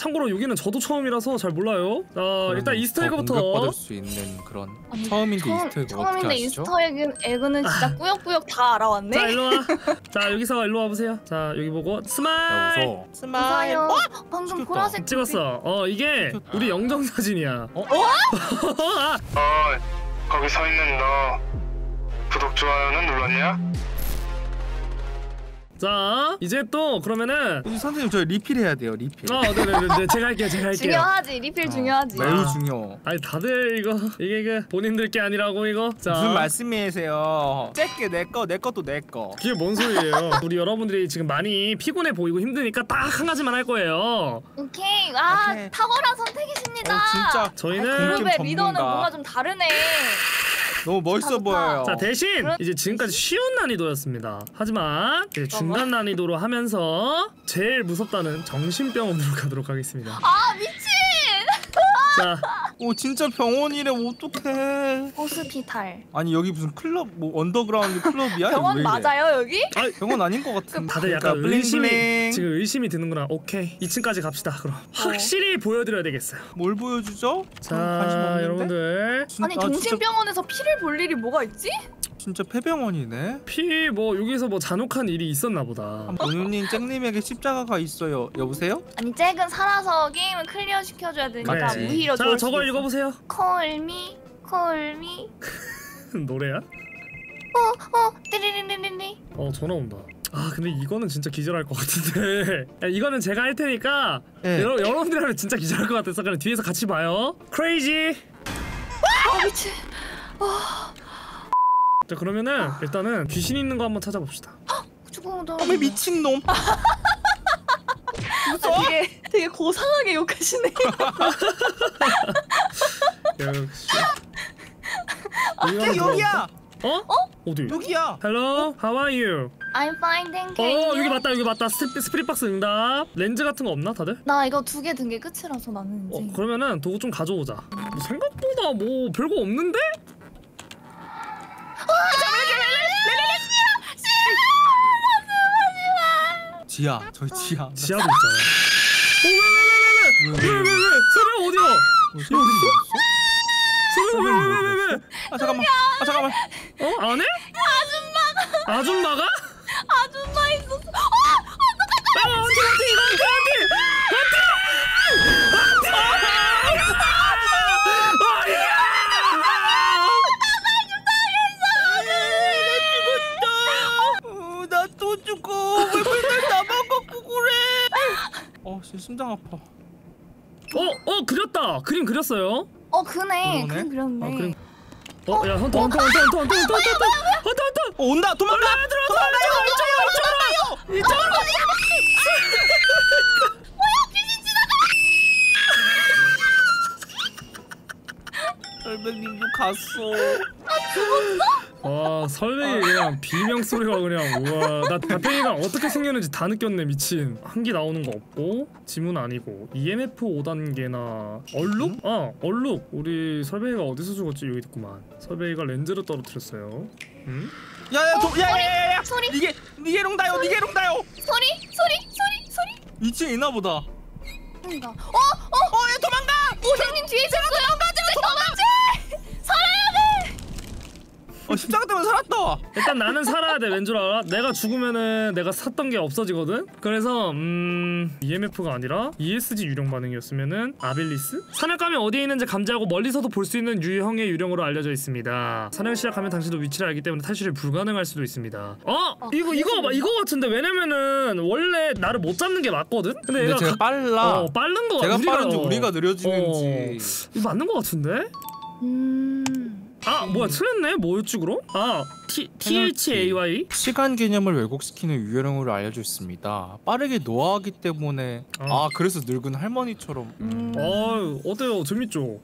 참고로 여기는 저도 처음이라서 잘 몰라요. 자 일단 Easter egg부터. 공격받을 수 있는 그런 아니, 처음인데 처음- Easter egg 어떻게 처음인데 아시죠? Easter egg, egg는 진짜 꾸역꾸역 다 알아왔네. 자 일로 와. 자 여기서 일로 와 보세요. 자 여기 보고 smile. 여기서 감사해요. 방금 찍혔다. 보라색 찍었어. 어 이게 찍혔다. 우리 영정 사진이야. 어? 아, 어, 거기 서 있는 너 구독 좋아요는 눌렀냐? 자 이제 또 그러면은 선생님 저 리필해야 돼요 리필. 어 네네네 제가 할게요 제가 할게요. 중요하지 리필 어, 중요하지. 매우 아. 중요. 아니 다들 이거 이게 그 본인들 게 아니라고 이거. 자 무슨 말씀이세요? 잭게 내거 내 것도 내 거. 그게 뭔 소리예요? 우리 여러분들이 지금 많이 피곤해 보이고 힘드니까 딱 한 가지만 할 거예요. 오케이. 아 오케이. 탁월한 어 선택이십니다. 진짜 저희는 그룹의. 리더는 뭔가 좀 다르네. 너무 멋있어. 보여요. 자 대신 이제 지금까지 쉬운 난이도였습니다. 하지만 이제 중간 난이도로 하면서 제일 무섭다는 정신병원으로 가도록 하겠습니다. 아 미친. 자 오 진짜 병원이래 어떡해. Hospital. 아니 여기 무슨 클럽 뭐 언더그라운드 클럽이야? 병원? 맞아요 여기? 병원 아닌 것 같은데. 다들 약간 그러니까 의심이. 지금 의심이 드는구나. 오케이 2층까지 갑시다. 그럼 확실히 보여드려야 되겠어요. 뭘 보여주죠? 자 없는데? 여러분들 진- 아니 아, 진짜, 정신병원에서 피를 볼 일이 뭐가 있지? 진짜 폐병원이네. 피 뭐 여기서 뭐 잔혹한 일이 있었나 보다. 오뉴님 잭님에게 십자가가 있어요. 여보세요? 아니 잭은 살아서 게임을 clear 시켜줘야 되니까. 오히려 자 저걸. 읽어보세요. Call me call me 노래야? 어어 띠리리리리리 어 전화 온다. 아 근데 이거는 진짜 기절할 것 같은데. 야, 이거는 제가 할 테니까 네. 여러 여러분들 하면 진짜 기절할 것 같아서 그냥 뒤에서 같이 봐요. Crazy. 아 미친 자 그러면은 일단은 귀신 있는 거 한번 찾아봅시다. 죽어도 어머 미친놈. 아, 되게 되게 고상하게 욕하시네 역시. 잭 여기야. 어? 어디? 여기야. Hello, how are you? I'm fine thank 어 you 여기 맞다 여기 맞다 spi, spirit box 응답 렌즈 같은 거 없나 다들? 나 이거 두 개 든 게 끝이라서 나는 어 그러면은 도구 좀 가져오자 뭐 생각보다 뭐 별거 없는데? 지하 저희 아. 지하. 지하도 있잖아 왜왜왜왜왜 서른 어디야 이거 서른 왜왜왜왜왜 아 잠깐만. 아 잠깐만. 어? 안 해? 아줌마가. 아줌마가? 어, 진짜 심장 아파. 어 어 그렸다 그림 그렸어요 어 그네 그러네? 그림 그렸네 아 그림 어 야 헌터 헌터 헌터 헌터 헌터 헌터 헌터 헌터 헌터 어, 온다. 도망가. 도망가. 이쪽으로, 이쪽으로, 이쪽으로. 설백님도 갔어. 와 설명이 그냥 비명 소리가 그냥 우와. 나 달팽이가 어떻게 생겼는지 다 느꼈네 미친. 한기 나오는 거 없고 지문 아니고. EMF 5단계나. 얼룩? 아 얼룩. 우리 설뱅이가 어디서 죽었지? 여기 있구만. 설뱅이가 렌즈를 떨어뜨렸어요. 응? 야야, 도, 야야야야. 소리? 니게 니게 롱다요, 니게 롱다요. 소리? 소리? 소리? 소리? 2층에 있나 보다. 그러니까 어어? 어, 얘 도망가! 오생님 뒤에 있었어요. 도망가지 도망가 어, 십자가 때문에 살았다. 일단 나는 살아야 돼 왠 줄 알아? 내가 죽으면은 내가 샀던 게 없어지거든? 그래서 음... EMF가 아니라 ESG 유령 반응이었으면은 아빌리스? 사냥감이 어디에 있는지 감지하고 멀리서도 볼 수 있는 유형의 유령으로 알려져 있습니다 사냥을 시작하면 당신도 위치를 알기 때문에 탈출이 불가능할 수도 있습니다 어! 이거 이거 봐, 이거 같은데 왜냐면은 원래 나를 못 잡는 게 맞거든? 근데 근데 제가 각- 빨라. 어, 빠른 거 제가 우리가- 빠른지 어. 우리가 느려지는지. 이거 맞는 거 같은데? 음 아 뭐야 틀렸네 뭐였지 그럼? 아 T, THAY? 시간 개념을 왜곡시키는 유형으로 알려져 있습니다. 빠르게 노화하기 때문에 어. 아 그래서 늙은 할머니처럼 음. 어 어때요 재밌죠?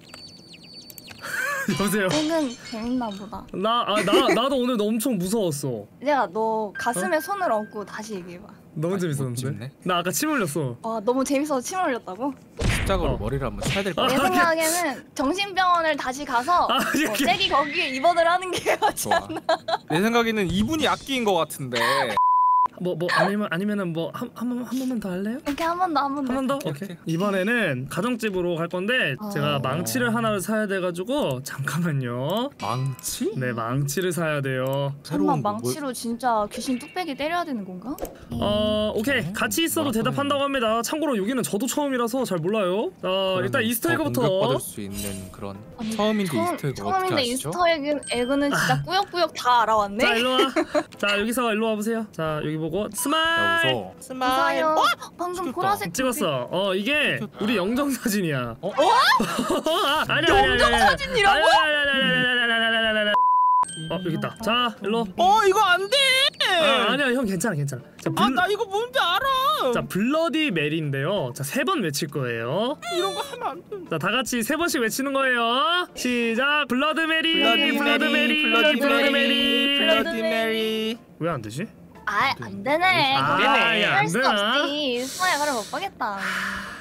여보세요. 잭은 재밌나 보다 나 아 나 나도 오늘 엄청 무서웠어. 내가 너 가슴에 손을 얹고 다시 얘기해봐 너무 아니, 재밌었는데. 재밌네. 나 아까 침 흘렸어. 와 너무 재밌어서 침 흘렸다고? 십자가로 어. 머리를 한번 쳐야 될것 아, 내 같아. 생각에는 정신병원을 다시 가서 아, 어. 잭이 거기에 입원을 하는 게 맞지. 않나? 내 생각에는 이분이 악기인 것 같은데. 뭐 뭐 아니면 아니면은 뭐한한번한 번만 더 할래요? 이렇게 한 번 더 한 번 더. 한 번 더? 오케이, 오케이. 이번에는 가정집으로 갈 건데 제가 어. 망치를 하나를 사야 돼 가지고 잠깐만요. 망치? 네 망치를 사야 돼요. 설마 뭐- 망치로 진짜 귀신 뚝배기 때려야 되는 건가? 어 오케이 같이 있어도 뭐라고 대답한다고 합니다. 참고로 여기는 저도 처음이라서 잘 몰라요. 자 일단 Easter egg부터 공격받을 수 있는 그런 아니, 처음인데 처음- Easter egg 어떻게 처음인데 아시죠? Easter egg, egg는 진짜 꾸역꾸역 다 알아왔네. 자 일로 와. 자 여기서 일로 와 보세요. 자 여기 보고 smile. 야, Smile. 어? 방금 보라색 찍었어. 어 이게 우리 영정 사진이야. 어? 아니 아니 영정 사진이라고? 어 여기 있다. 자 일로. 어 이거 안 돼. 아, 아니야 형 괜찮아 괜찮아. 아나 이거 뭔지 알아. 자 Bloody Mary인데요. 자 세 번 외칠 거예요. 이런 거 하면 안 돼. 자다 같이 세 번씩 외치는 거예요. 시작 Blood Mary Bloody Mary Bloody Bloody Mary Bloody Mary. 왜 안 되지? 아, 안 되네. 아, 그거 예, 안 할수? 없지. Easter egg를 못 보겠다.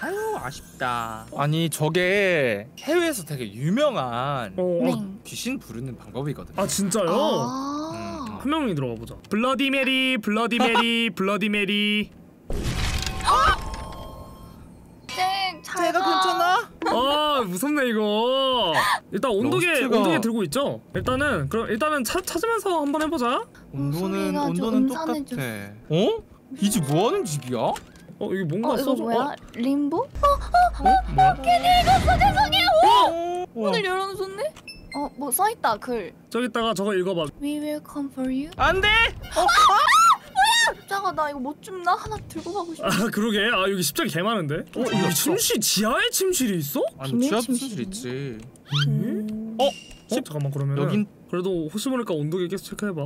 아유 아쉽다. 아니 저게 해외에서 되게 유명한 어, 어. 네. 귀신 부르는 방법이거든. 아 진짜요? 아. 한 명이 들어가 보자. Bloody Mary. Bloody Mary. Bloody Mary. 네, 잘 제가 가. 괜찮아? 아 무섭네 이거. 일단 온도계 ghost가- 온도계 들고 있죠. 일단은 그럼 일단은 차, 찾으면서 한번 해보자. 온도는 좀 온도는 똑같아. 음산해져. 어? 이 집 뭐 하는 집이야? 어 여기 뭔가 어, 이거 써져. 뭐야? 어? 림보? 어? 뭐야? 괜히 읽었어. 죄송해요. 어? 문을 열어놓으셨네? 어, 뭐 써있다. 글. 저기다가 저거 읽어봐. We will come for you. 안 돼. 십자가 나 이거 못 줍나? 하나 들고 가고 싶어. 아 그러게. 아 여기 십자가 개 많은데. 어 여기 없어. 침실 지하에 침실이 있어? 아니 지하. 침실 있지. 음. 어? 어 잠깐만 그러면 여긴 그래도 혹시 모르니까 온도계 계속 체크해봐.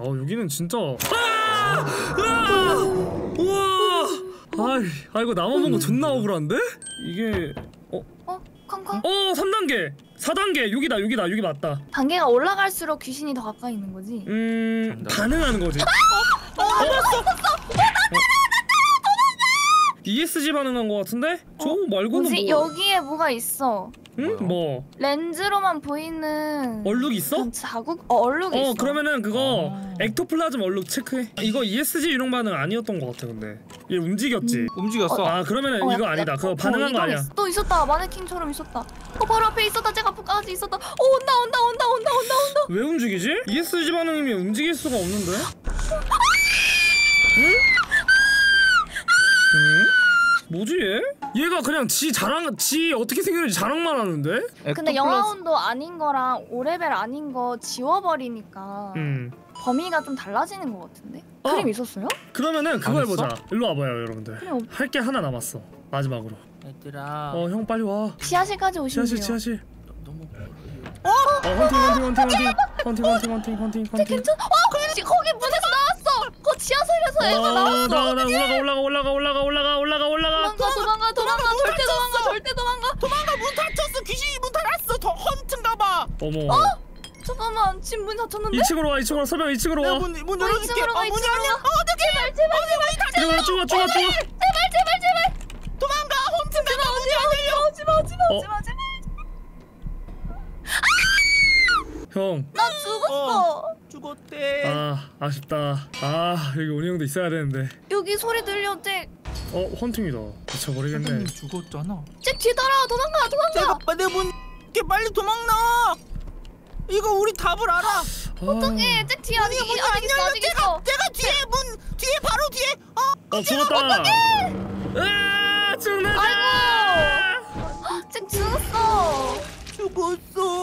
아 여기는 진짜. 아! 아! 우와. 아이, 아 이거 나만 본거 존나 억울한데? 이게 어? 어? 康康.어 3단계 4단계 여기다 여기다 여기 맞다 단계가 올라갈수록 귀신이 더 가까이 있는 거지. 음. 반응하는 거지 어? ESG 반응한 거 같은데? 저 말고는 뭐지? 뭐 여기에 뭐가 있어. 응? 뭐 렌즈로만 보이는 얼룩 있어? 그런 자국? 어 얼룩이 어 있어. 그러면은 그거 아. 엑토플라즘 얼룩 체크해 이거 ESG 유령 반응 아니었던 거 같아 근데 얘 움직였지 움직였어. 아 그러면은 어, 이거 약간- 아니다 그거 어, 반응한 거 아니야 이동했어. 또 있었다. 마네킹처럼 있었다. 어 바로 앞에 있었다. 제가 앞까지 있었다. 어 온다 온다 온다 온다 온다 온다. 왜 움직이지? ESG 반응이면 움직일 수가 없는데? 뭐지 얘? 얘가 그냥 지 자랑, 지 어떻게 생겼는지 자랑만 하는데? 근데 영화 온도 아닌 거랑 5레벨 아닌 거 지워버리니까 음. 범위가 좀 달라지는 것 같은데? 어. 그림 있었어요? 그러면은 그거? 해보자. 일로 와봐요 여러분들. 그림 없... 할게 하나 남았어. 마지막으로. 얘들아. 어 형 빨리 와. 지하실까지 오시면 지하실. 지하실. 너무 어 헌팅 헌팅 헌팅 헌팅 헌팅 헌팅 헌팅 헌팅 헌팅. 괜찮? 어 애가 어, 나왔어. 나, 나 올라가 올라가 올라가 올라가 올라가 올라가 올라가. 도망가 도망가 도망가 절대 도망가 절대 도망가. 도망가 문 닫혔어. 귀신이 문 닫았어. 더 헌트인가 봐. 어머. 잠깐만 지금 문 닫혔는데? 2층으로 와 2층으로 와 설명 2층으로 내가 와. 문, 문 어, 열어줄게. 어, 문? 가. 어 제발 제발 제발 이쪽으로 쪼가 쪼가 쪼가. 제발 제발 제발. 도망가. 헌트인가 봐. 문이 안 열려. 오지마 오지마 어. 오지마 제발. 형. 나 죽었어. 죽었대. 아 아쉽다. 아 여기 온희 형도 있어야 되는데. 여기 소리 들려 잭. 어 헌팅이다. 미쳐버리겠네. 죽었잖아. 잭 뒤따라 도망가 도망가. 제가 빨리 문 이렇게 빨리 도망 나와. 이거 우리 답을 알아. 어떡해 잭 뒤에 아직 문이 아직 있어 아직 있어. 내가 뒤에 문 뒤에 바로 뒤에. 어. 어 죽었다. 아 죽는다. 아이고. 잭 죽었어. 죽었어.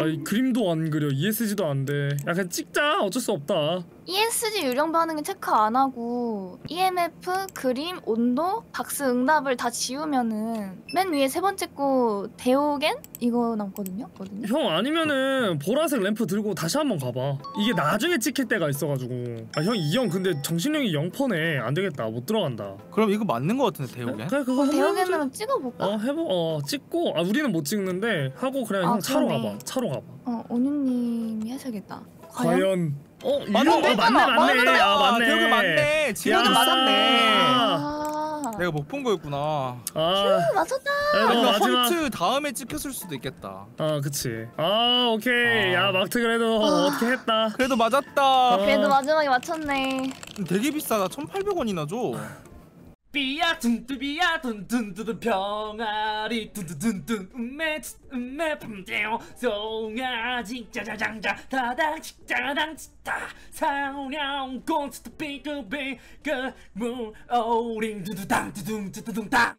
아이 그림도 안 그려 ESG도 안 돼. 야 그냥 찍자 어쩔 수 없다. ESG 유령 반응은 체크 안 하고 EMF, 그림, 온도, 박스 응답을 다 지우면은 맨 위에 세 번째 거 데오겐 이거 남거든요. 거든요. 형 아니면은 보라색 램프 들고 다시 한번 가봐. 이게 나중에 찍힐 때가 있어가지고. 아 형 이 형 근데 정신력이 0%네. 안 되겠다 못 들어간다. 그럼 이거 맞는 거 같은데 대우게? 그래 그거 해보자. 데오겐으로 찍어볼까? 어 해보 어 찍고 아 우리는 못 찍는데 하고 그냥 아, 형 차로 그러네. 가봐 차로 가봐 어 온유님이 하셔야겠다. 과연? 과연 어 맞는데? 어, 맞네 맞네 맞는데? 아 맞네 대우게 맞네. 지금도 야. 맞았네. 아 내가 못 본 거였구나. 아. 그래도 아니면 마지막 헌트 다음에 찍혔을 수도 있겠다. 아 그치 아 오케이 아. 야 막트 그래도 아. 어떻게 했다 그래도 맞았다. 어. 그래도 마지막에 맞췄네. 되게 비싸다. 1,800원이나 줘. 삐야 둔뚜비야 둔둔둔둔 병아리. 둔둔둔둔 음메 음메 뿜대요 송아지 짜자장자 다당 짜당 다. 사우냥 꽁스트 삐끄 삐끄 무 오링 두두당 두둥 두두둥 당